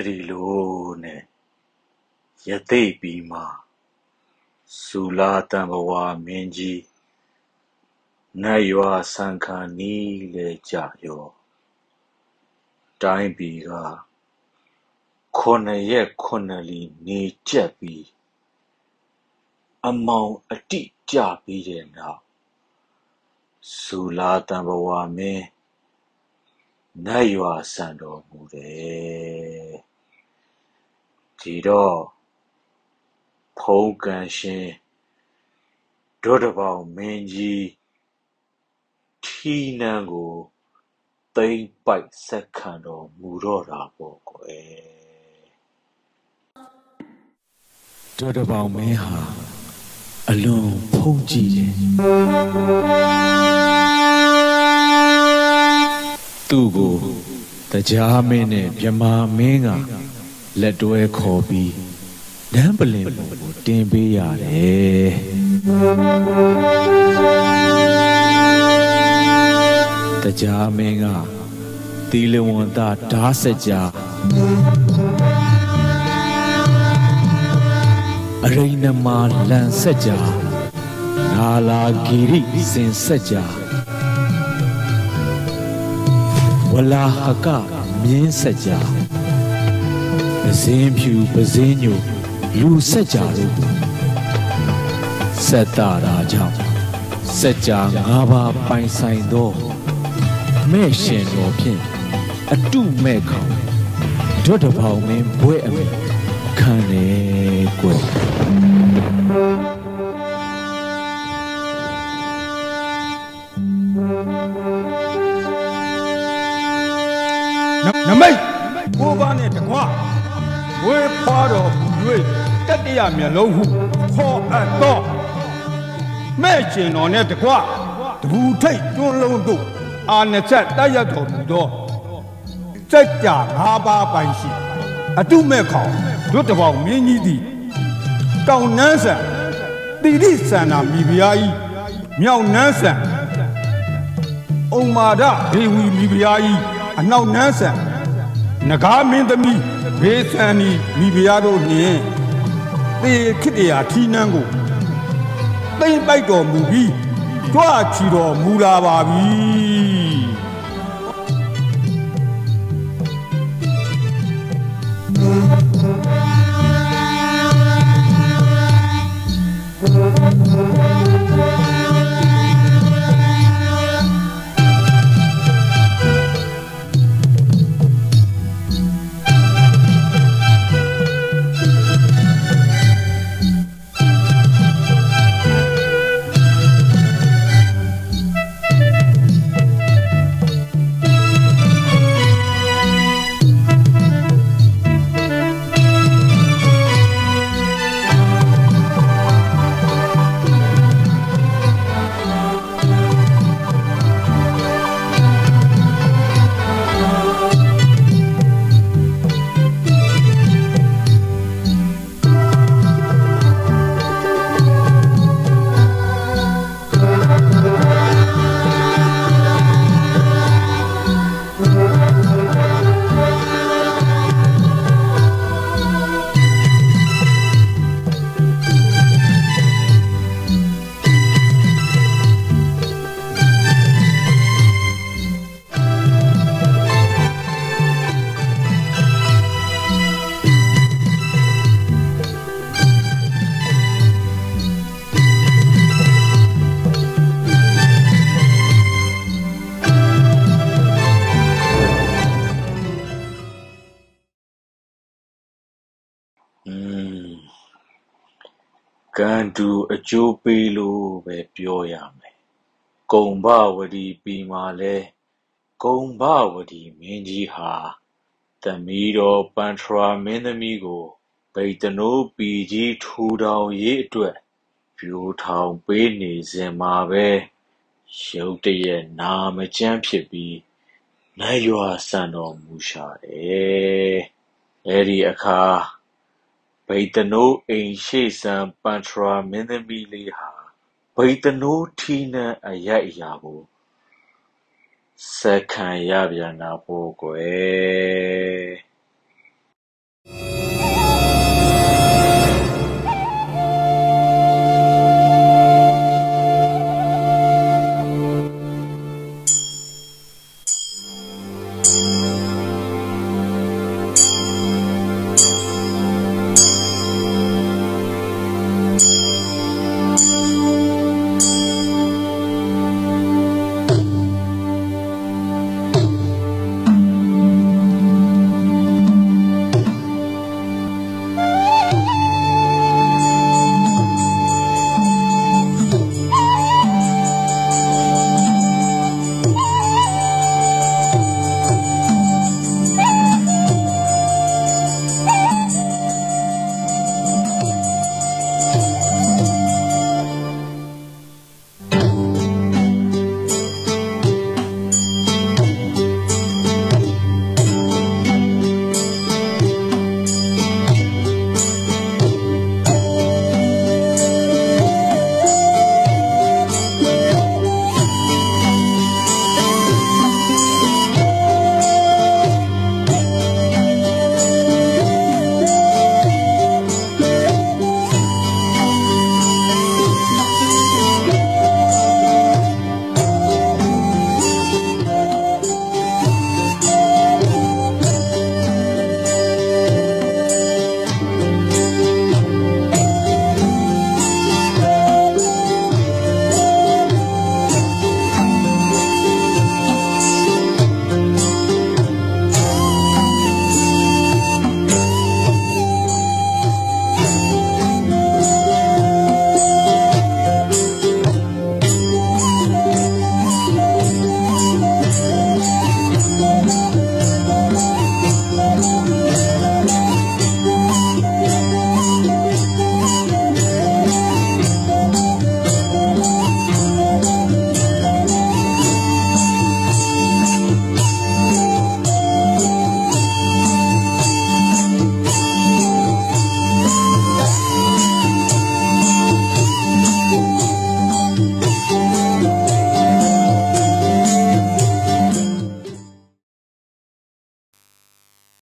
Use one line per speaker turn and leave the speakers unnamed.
အဲဒီလိုနဲ့ရသေ့ပြီးမှစူလာတန်ဘဝမင်းကြီးနတ်ရွာဆန်ခါနီးလေကြရောတိုင်းပြည်ကခုနှစ်ရက်ခုနှစ်လီနေကြက်ပြီးအမောင်အတိကြပြီးတဲ့နောက်စူလာတန်ဘဝမင်းနတ်ရွာဆန်တော်မူတယ် ဒီတော့ဖုံးကန်ရှင်ဒုတပေါင်းမင်းကြီးထီးနန်းကိုသိမ့်ပိုက်ဆက်ခံတော်မူတော့တာပေါ့ကွယ်
ဒုတပေါင်းမင်းဟာအလွန်ဖုံးကြည့်တယ်သူ့ကိုတရားမင်းနဲ့မြမာမင်းက လက်တွဲခေါ်ပြီးနန်းပလင်ကိုတင်ပေးရတယ်တရားမင်းကသီလဝန္တာဓာစကြအရိဏမလန်ဆက်ကြနာလာဂီရိစင်ဆက်ကြဝလာဟကမြင်းဆက် ကြပဇင်းဖြူပဇင်းညိုလူဆက်ကြလို့ဆက်တာရာကြောင့်ဆက်ကြငါးပါးပိုင်ဆိုင်သောမဲ့ရှင်တော်ဖြင့်အတုမဲ့ခေါင်ဒွတ်တပေါင်းမင်းဘွဲ့အမိခံလေကွယ်
နမိတ်ကိုးပါးနဲ့တကွာ ဝေးဖွားတော်မူ၍တတရမျက်လုံးဟုခေါ်အပ်သောမဲ့ရှင်တော်နဲ့တကွာတဘူထိတ်တွန်းလုံးတို့အာနချက်တိုက်ရတော်မူသောစัจ जा ငါးပါးပိုင်ရှိအတုမဲ့ခေါင်တို့တပေါင်းမြင်းကြီးသည်တောင်နန်းဆန်တိရိဆန္နာမိဖုရားကြီးမြောက်နန်းဆန်အုံမာဒဒေဝီမိဖုရားကြီးအနောက်နန်းဆန် နဂါမင်းသမီးဘေးဆန်နီမိဖုရားတို့နှင့်သေခိတရာထီးနှန်းကိုတိမ့်ပိုက်တော်မူပြီးကြွချီတော်မူလာပါပြီ
ကံတူအကျိုးပေးလို့ပဲပြောရမယ်။ကုံဘဝတီပြည်မှာလည်းကုံဘဝတီမင်းကြီးဟာသမီးတော်ပန်ထရာမင်းသမီးကိုဗိဿနိုးပြည်ကြီးထူထောင်ရေးအတွက်ပျိုထောင်ပေးနေစဉ်မှာပဲရုတ်တရက်နာမကျန်းဖြစ်ပြီးနတ်ရွာစံတော်မူရှာတယ်။အဲဒီအခါ ဗိဿနိုးအိမ်ရှေ့စံ ပန်ထရာ မင်းသမီးလေးဟာဗိဿနိုးထီးနန်း အရိုက်အရာကို ဆက်ခံရပြန်တာပေါ့ကွယ်။